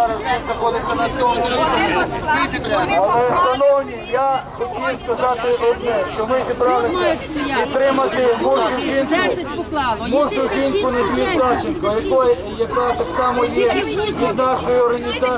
зараз знаходиться на цьому місці. Але, шановні, я хотів сказати одне, що ми зібралися підтримати мужу жінку, мужу жінку Надію студентів, яка так само є від нашої організації.